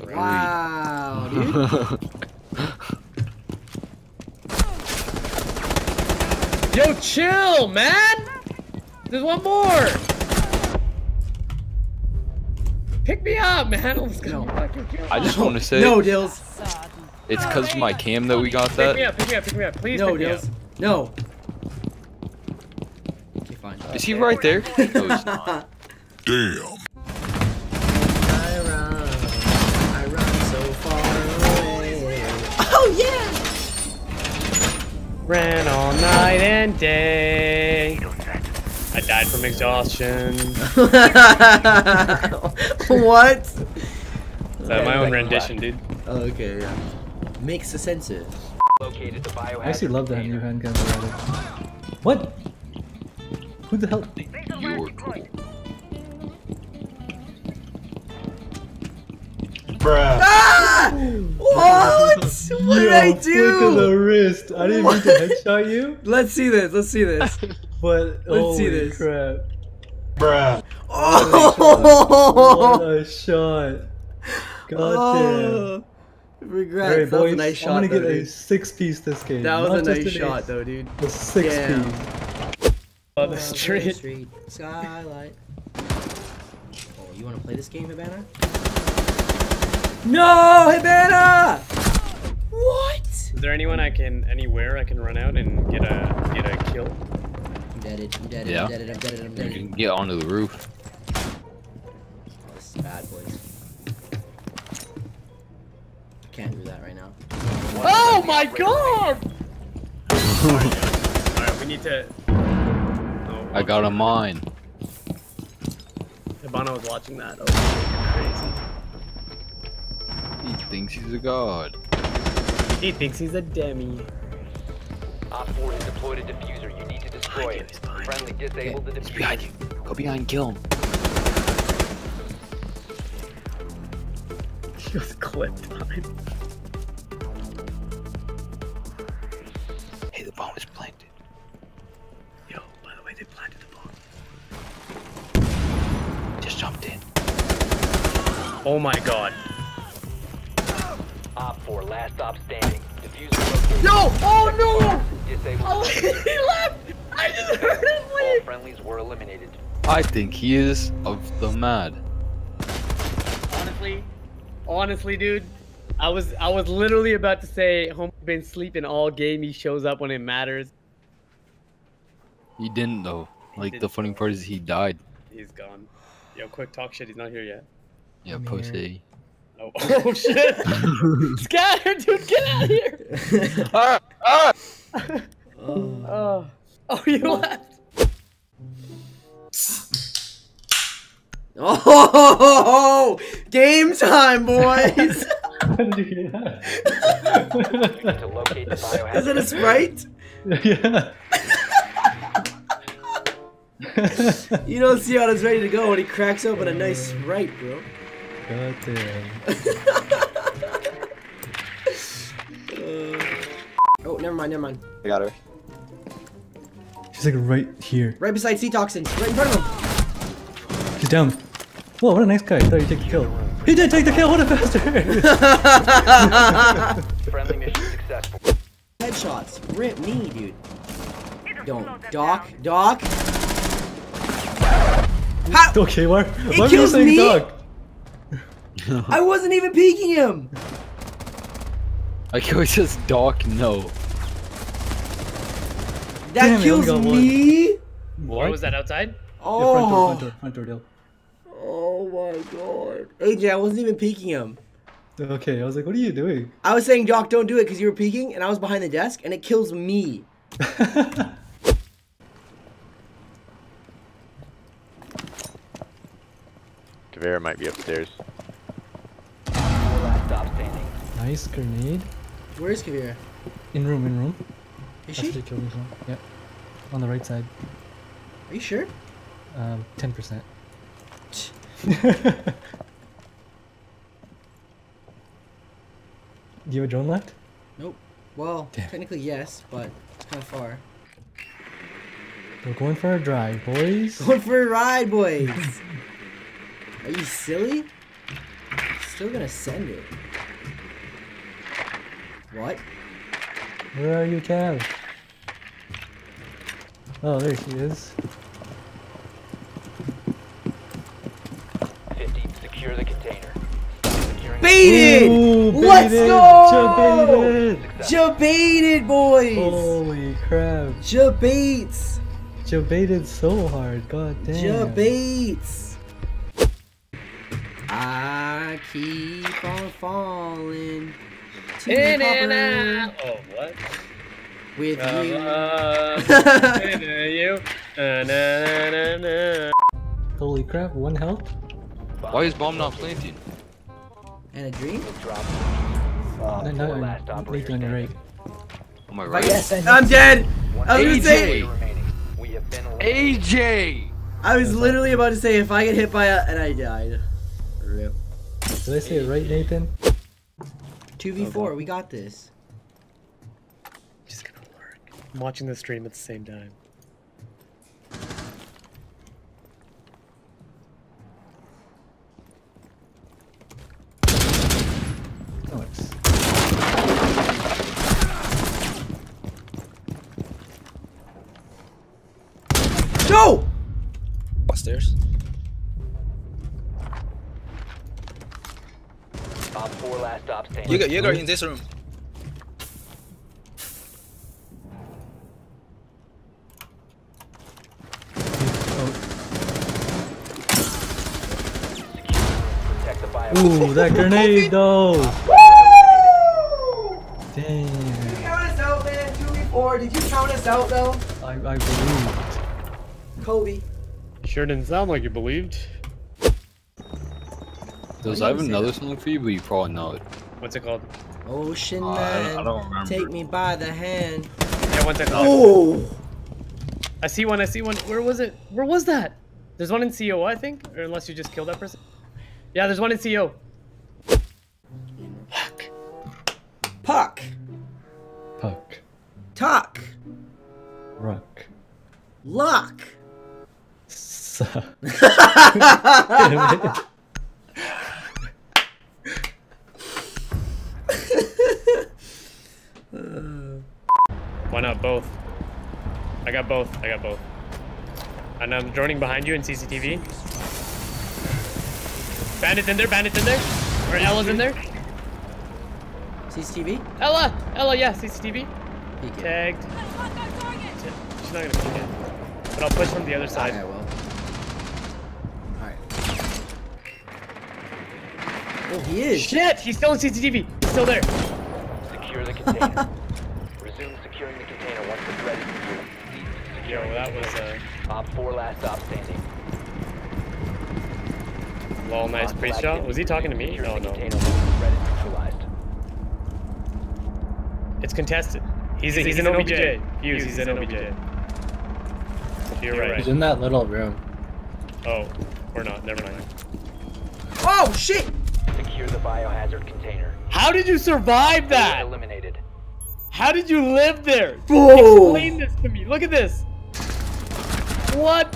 Wow, dude. Yo, chill, man! There's one more! Pick me up, man! Let's go. I just want to say No, Dills. it's because of my cam that we got that. Pick me up, pick me up, pick me up. Please No, pick me up. Dills. No. Okay, fine. Is he right there? No, he's not. Damn. Ran all night and day. I died from exhaustion. what? Is that my own rendition, dude? Oh, okay, yeah. Makes the sense. of- Located the biohazard I actually love that new container. handgun already. What? Who the hell? You're cool. What? What did I do? Flick of the wrist. I didn't mean to headshot you, Let's see this. Let's see this. but Let's see holy this. crap! Oh! What a oh. shot! God oh. Regret. Alright, that was a nice shot. I'm gonna though, get a six piece this game. That was not a nice an shot, ace. though, dude. A six Damn. piece. On the street. Street skylight. Oh, you want to play this game, Hibana? No, Hibana! What? Is there anyone I can, anywhere I can run out and get a, get a kill? I'm dead. I'm dead. Yeah. I'm dead. I'm dead. I'm You dead. can get onto the roof. This is bad, boys. Can't do that right now. Oh my god! Alright, we need to. Oh, I got a mine. Hibana was watching that. Oh, He thinks he's a god. Crazy. He thinks he's a demi. Op 4 has deployed a defuser. You need to destroy it. Friendly disabled the He's behind you. Go behind, kill him. He was clipped behind. Hey, the bomb is planted. Yo, by the way, they planted the bomb. Just jumped in. Oh my god. Op 4, last stop standing. Defuser located. No! Oh no! Disabled. Oh, he left! I just heard him leave! All friendlies were eliminated. I think he is of the mad. Honestly, honestly, dude, I was I was literally about to say home been sleeping all game. He shows up when it matters. He didn't though. Like the didn't. funny part is he died. He's gone. Yo, quick talk shit. He's not here yet. Yeah, I'm pussy. Oh, oh shit! Scatter, dude, get out of here! ah, ah! Oh. Oh, oh, you left. oh, game time, boys! How did you hear that? To locate the biohazard Is it a sprite? yeah. You don't see how it's ready to go when he cracks open a nice sprite, bro. God damn. Oh, never mind, never mind. I got her. She's like right here. Right beside sea toxins, right in front of him. She's down. Whoa, what a nice guy. I thought he'd take the kill. He did take the kill. What a bastard. Friendly mission successful. Headshots. Rip me, dude. Don't. Doc. Doc. How? okay, why? Why are you kills saying me? dog? I wasn't even peeking him. Like he always says Doc no. That Damn kills only one. me. What was that outside? Oh. Yeah, front door, front Oh. door, front door, Dale. Oh my god. AJ, I wasn't even peeking him. Okay, I was like, what are you doing? I was saying, Doc, don't do it because you were peeking, and I was behind the desk, and it kills me. Caveira might be upstairs. Last stop standing. nice grenade. Where is Caveira? In room, in room. Is That's she? the kill one. Yep. On the right side. Are you sure? Um, 10%. Do you have a drone left? Nope. Well, Damn. technically yes, but it's kind of far. We're going for a drive, boys. Going for a ride, boys. Are you silly? still gonna send it. What? Where are you, Cav? Oh, there she is. 50. Secure the container. Stop securing Baited! Ooh, Let's baited! go! Jabaited! Jabaited, boys! Holy crap! Jabates! Jabaited so hard. God damn. Jabates! I keep on falling to In and out. Oh, what? with you. Uh, you. Uh, na, na, na, na. Holy crap! One health. Why is bomb not planted? and a dream? drop. No, no, last no, operator Nathan on your right. On my right. Yes, I'm dead! I was gonna say, AJ. remaining. We have been eliminated. AJ! I was literally about to say if I get hit by a, and I died. Rip. Did I say it right, Nathan? 2v4, we got this. Just gonna work. I'm watching the stream at the same time. Nice. No! Upstairs. Op 4 last stop standing. You got you got in this room. Protect the bio. Ooh, that grenade though! Woo! Damn. Did you count us out, man. 2v4. Did you count us out, though? I, I believed. Kobe. Sure didn't sound like you believed. Does you I have another that? song for you, but you probably know it. What's it called? Ocean Uh, I man, don't- I don't remember. take me by the hand. Yeah, one second. Oh! I see one. I see one. Where was it? Where was that? There's one in CO, I think, or unless you just killed that person. Yeah, there's one in CO. Fuck. Puck. Puck. Tuck. Ruck. Luck. Suh. Why not both? I got both. I got both. And I'm joining behind you in CCTV. Bandit's in there. Bandit's in there. Or Ela's in there. CCTV? Ela. Ela. Yeah. CCTV. Peek it. Tagged. She's not gonna peek it. But I'll push from the other Okay, side. well. Alright. Oh, he is. Shit! He's still in CCTV. He's still there. Secure the container. Resume securing the container once the threat is removed. Yo, that was uh, Op 4 last stop standing. lol nice pre-shot. Was he talking to me? No, no. container once the threat is neutralized. It's contested. He's, he's, he's an OBJ. Fuse, he's an OBJ. You're right. He's in that little room. Oh, we're not. Never mind. Oh, shit! Secure the biohazard container. How did you survive You that? How did you live there? Whoa! Explain this to me. Look at this. What?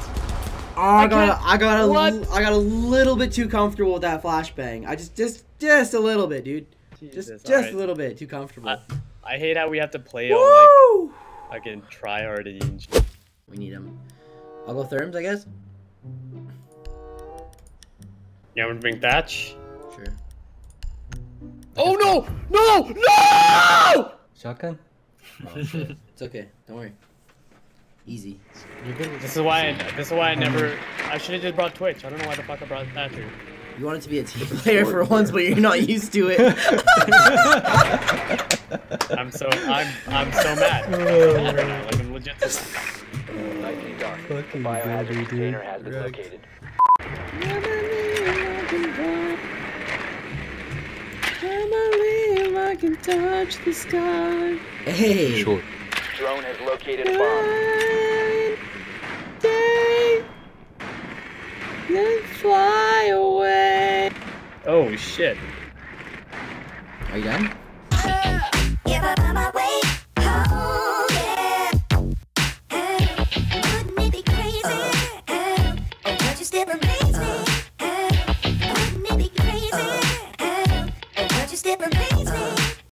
Oh, I, I got, a, I got a, what? I got a little bit too comfortable with that flashbang. I just, just, just a little bit, dude. Just, Jesus, just alright. a little bit too comfortable. I, I hate how we have to play Woo! like fucking try hard and shit. We need him. I'll go therms, I guess. Yeah, I'm gonna bring Thatch. Sure. Oh no! No! No! Shotgun? Oh, it's okay. Don't worry. Easy. This is why. I, this is why I never. I should have just brought Twitch. I don't know why the fuck I brought Thatcher. You wanted to be a team player for once, but you're not used to it. I'm so. I'm. I'm so mad. like, I'm legit. Nicely done. The Fucking biohazard dude. container has been located. I can touch the sky. hey. Short. Drone has located a bomb. Day, then fly away. Oh shit. Are you done?